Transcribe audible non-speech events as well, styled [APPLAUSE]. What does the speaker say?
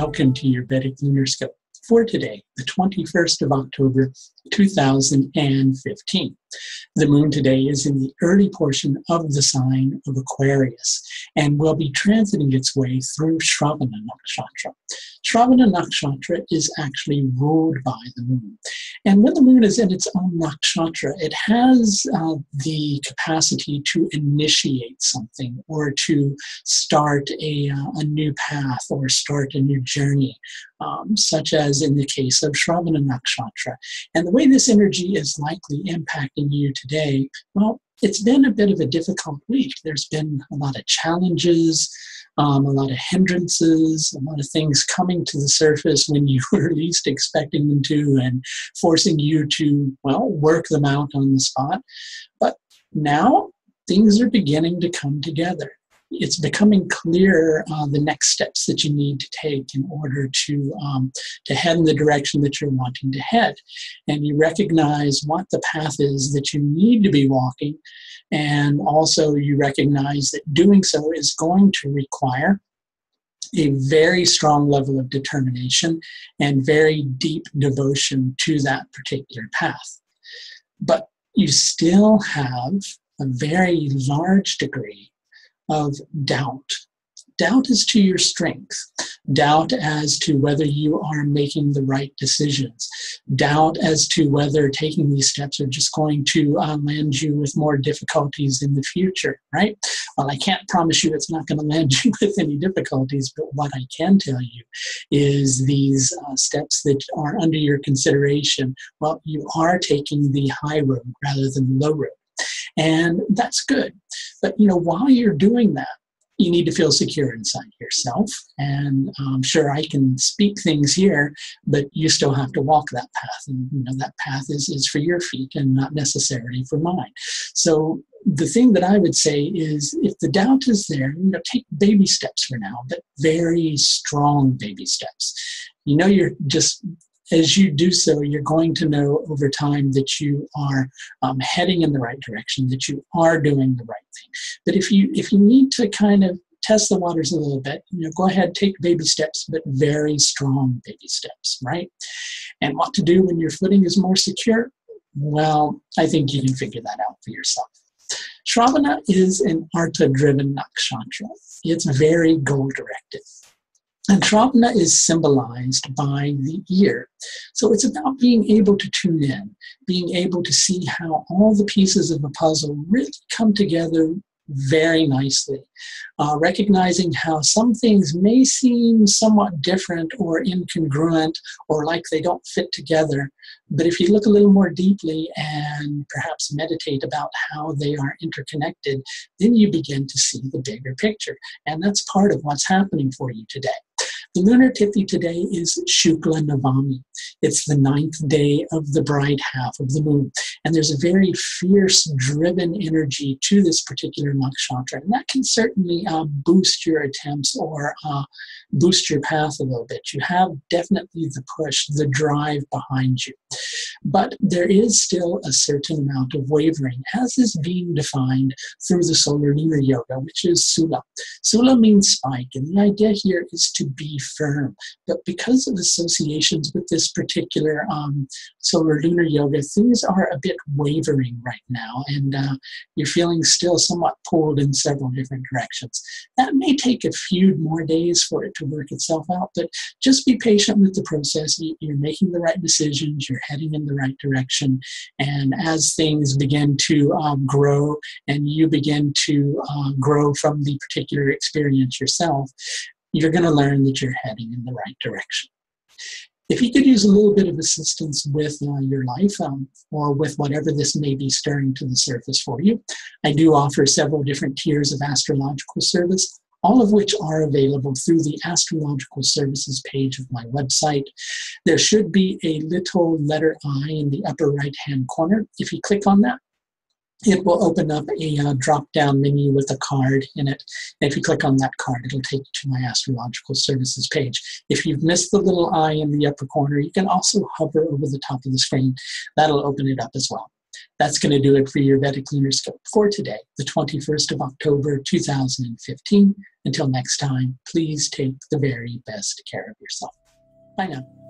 welcome to your Vedic Lunar Scope for today, the 21st of October, 2015. The moon today is in the early portion of the sign of Aquarius and will be transiting its way through Shravana Nakshatra. Shravana Nakshatra is actually ruled by the moon. And when the moon is in its own nakshatra, it has uh, the capacity to initiate something or to start a, uh, a new path or start a new journey, um, such as in the case of Shravana Nakshatra. And the way this energy is likely impacting you today, well, it's been a bit of a difficult week. There's been a lot of challenges, um, a lot of hindrances, a lot of things coming to the surface when you [LAUGHS] were least expecting them to, and forcing you to, well, work them out on the spot. But now things are beginning to come together it's becoming clear uh, the next steps that you need to take in order to um, to head in the direction that you're wanting to head, and you recognize what the path is that you need to be walking, and also you recognize that doing so is going to require a very strong level of determination and very deep devotion to that particular path. But you still have a very large degree of doubt. Doubt as to your strength, doubt as to whether you are making the right decisions, doubt as to whether taking these steps are just going to uh, land you with more difficulties in the future, right? Well, I can't promise you it's not going to land you [LAUGHS] with any difficulties, but what I can tell you is these uh, steps that are under your consideration, well, you are taking the high road rather than the low road. And that's good. But you know, while you're doing that, you need to feel secure inside yourself. And um, sure, I can speak things here, but you still have to walk that path. And you know, that path is, is for your feet and not necessarily for mine. So the thing that I would say is if the doubt is there, you know, take baby steps for now, but very strong baby steps. You know, you're just as you do so, you're going to know over time that you are um, heading in the right direction, that you are doing the right thing. But if you if you need to kind of test the waters a little bit, you know, go ahead, take baby steps, but very strong baby steps, right? And what to do when your footing is more secure? Well, I think you can figure that out for yourself. Shravana is an artha driven nakshatra. It's very goal directed. And Shravana is symbolized by the ear. So it's about being able to tune in, being able to see how all the pieces of the puzzle really come together very nicely. Uh, recognizing how some things may seem somewhat different or incongruent or like they don't fit together. But if you look a little more deeply and perhaps meditate about how they are interconnected, then you begin to see the bigger picture. And that's part of what's happening for you today. The lunar Tithi today is Shukla Navami. It's the ninth day of the bright half of the moon. And there's a very fierce, driven energy to this particular nakshatra. And that can certainly uh, boost your attempts or uh, boost your path a little bit. You have definitely the push, the drive behind you. But there is still a certain amount of wavering, as is being defined through the solar lunar yoga, which is Sula. Sula means spike, and the idea here is to be firm. But because of associations with this particular um, solar lunar yoga, things are a bit wavering right now, and uh, you're feeling still somewhat pulled in several different directions. That may take a few more days for it to work itself out, but just be patient with the process. You're making the right decisions, you're heading in the right direction, and as things begin to um, grow and you begin to uh, grow from the particular experience yourself, you're going to learn that you're heading in the right direction. If you could use a little bit of assistance with uh, your life um, or with whatever this may be stirring to the surface for you, I do offer several different tiers of astrological service, all of which are available through the astrological services page of my website. There should be a little letter I in the upper right hand corner. If you click on that, it will open up a uh, drop down menu with a card in it. And if you click on that card, it'll take you to my astrological services page. If you've missed the little I in the upper corner, you can also hover over the top of the screen. That'll open it up as well. That's going to do it for your Vedic Scope for today, the 21st of October 2015. Until next time, please take the very best care of yourself. Bye now.